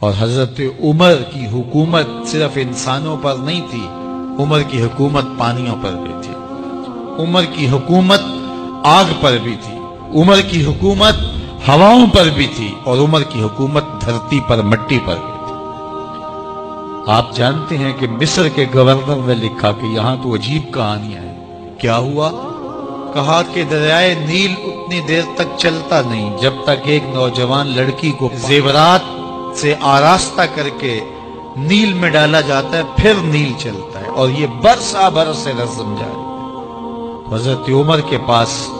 اور حضرت عمر کی حکومت صرف انسانوں پر نہیں تھی، عمر کی حکومت پانیوں پر بھی تھی۔ عمر کی حکومت آگ پر بھی تھی۔ عمر کی حکومت ہواؤں پر بھی تھی اور عمر کی حکومت دھرتی پر، مٹی پر بھی تھی۔ آپ جانتے ہیں کہ مصر کے گورنر نے لکھا کہ یہاں تو عجیب کہانیاں ہیں۔ کیا ہوا؟ کہا کہ دریائے نیل اتنی دیر تک چلتا نہیں، جب تک ایک نوجوان لڑکی کو زیورات سے آراستہ کر کے نیل میں ڈالا جاتا ہے، پھر نیل چلتا ہے، اور یہ برسا برس سے رسم جاری حضرت عمر کے پاس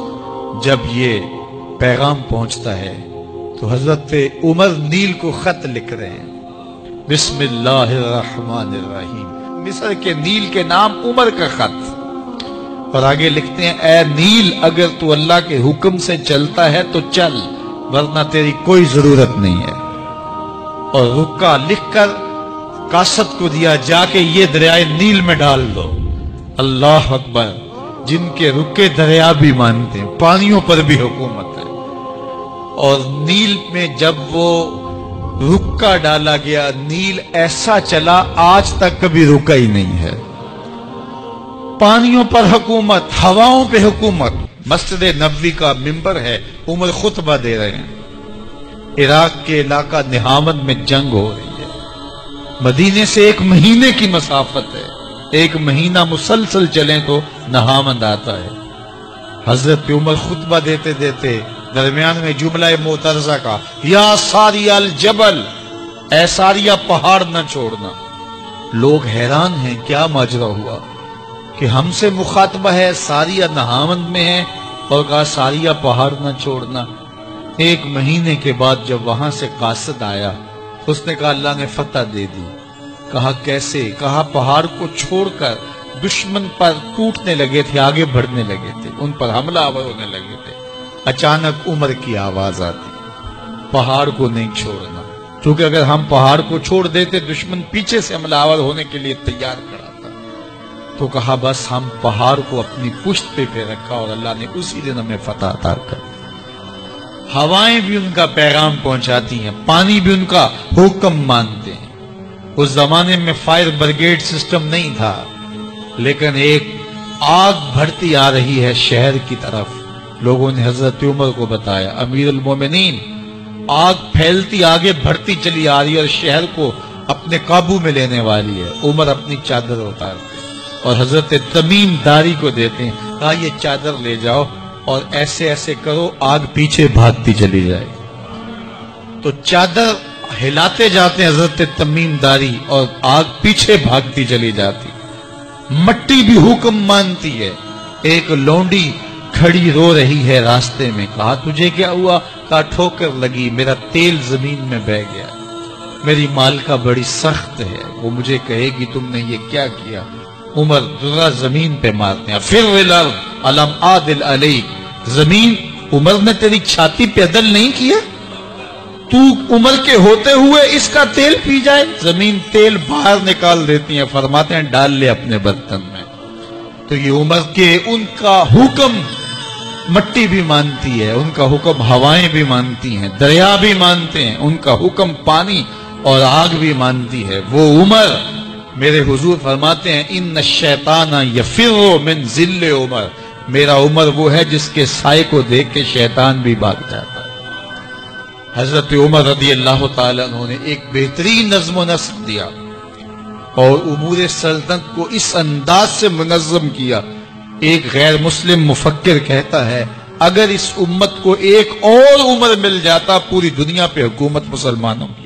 جب یہ پیغام پہنچتا ہے، تو حضرت عمر نیل کو خط لکھ رہے ہیں۔ بسم اللہ الرحمن الرحیم۔ مصر کے نیل کے نام عمر کا خط۔ اور آگے لکھتے ہیں، اے نیل، اگر تو اللہ کے حکم سے چلتا ہے تو چل، ورنہ تیری کوئی ضرورت نہیں ہے۔ اور رکا لکھ کر کاسد کو دیا، جا کے یہ دریائے نیل میں ڈال دو۔ اللہ اکبر، جن کے رکے دریا بھی مانتے ہیں، پانیوں پر بھی حکومت ہے۔ اور نیل میں جب وہ رکا ڈالا گیا، نیل ایسا چلا، آج تک کبھی رکا ہی نہیں ہے۔ پانیوں پر حکومت، ہواؤں پہ حکومت۔ مسجد نبوی کا ممبر ہے، عمر خطبہ دے رہے ہیں۔ عراق کے علاقہ نہامن میں جنگ ہو رہی ہے۔ مدینے سے ایک مہینے کی مسافت ہے۔ ایک مہینہ مسلسل چلیں تو نہامند آتا ہے۔ حضرت عمر خطبہ دیتے دیتے درمیان میں جملہ موترزہ کا، یا ساری الجبل، اے ساریا پہاڑ نہ چھوڑنا۔ لوگ حیران ہیں، کیا ماجرا ہوا؟ کہ ہم سے مخاطبہ ہے ساریا نہامند میں ہے اور کہا ساریا پہاڑ نہ چھوڑنا۔ ایک مہینے کے بعد جب وہاں سے قاصد آیا، اس نے کہا، اللہ نے فتح دے دی۔ کہا، کیسے؟ کہا، پہاڑ کو چھوڑ کر دشمن پر ٹوٹنے لگے تھے، آگے بڑھنے لگے تھے۔ ان پر حملہ آور ہونے لگے تھے۔ اچانک عمر کی آواز آتی۔ پہاڑ کو نہیں چھوڑنا۔ کیونکہ اگر ہم پہاڑ کو چھوڑ دیتے، دشمن پیچھے سے حملہ آور ہونے کے لیے تیار کرا تھا تو کہا، بس ہم پہاڑ کو اپنی پشت پہ پہ رکھا اور اللہ نے اسی دن ہمیں فتح عطا کر ہوائیں بھی ان کا پیغام پہنچاتی ہیں، پانی بھی ان کا حکم مانتے ہیں۔ اس زمانے میں فائر بریگیڈ سسٹم نہیں تھا، لیکن ایک آگ بھرتی آ رہی ہے شہر کی طرف۔ لوگوں نے حضرت عمر کو بتایا، امیر المومنین، آگ پھیلتی، آگے بھرتی چلی آ رہی ہے اور شہر کو اپنے قابو میں لینے والی ہے۔ عمر اپنی چادر اتارتے اور حضرت تمیم داری کو دیتے ہیں، کہا، یہ چادر لے جاؤ۔ اور ایسے ایسے کرو آگ پیچھے بھاگتی چلی جائے۔ تو چادر ہلاتے جاتے ہیں حضرت تمیم داری اور آگ پیچھے بھاگتی چلی جاتی۔ مٹی بھی حکم مانتی ہے۔ ایک لونڈی کھڑی رو رہی ہے راستے میں۔ کہا، تجھے کیا ہوا؟ کہا، ٹھوکر لگی، میرا تیل زمین میں بہ گیا۔ میری مال کا بڑی سخت ہے۔ وہ مجھے کہے گی، تم نے یہ کیا کیا؟ عمر ذرا زمین پہ مارتے ہیں۔ پھر علم عادل علی. زمین عمر نے تیری چھاتی پہ عدل نہیں کیا؟ تو عمر کے ہوتے ہوئے اس کا تیل پی جائے؟ زمین تیل باہر نکال دیتی ہیں، فرماتے ہیں ڈال لے اپنے برتن میں۔ تو یہ عمر کے ان کا حکم مٹی بھی مانتی ہے، ان کا حکم ہوائیں بھی مانتی ہیں، دریا بھی مانتے ہیں، ان کا حکم پانی اور آگ بھی مانتی ہے۔ وہ عمر، میرے حضور فرماتے ہیں، ان شیطان یفر من ذل عمر. میرا عمر وہ ہے جس کے سائے کو دیکھ کے شیطان بھی بھاگ جاتا ہے۔ حضرت عمر رضی اللہ تعالیٰ انہوں نے ایک بہترین نظم و نسق دیا اور امور سلطنت کو اس انداز سے منظم کیا۔ ایک غیر مسلم مفکر کہتا ہے، اگر اس امت کو ایک اور عمر مل جاتا، پوری دنیا پہ حکومت مسلمانوں کی۔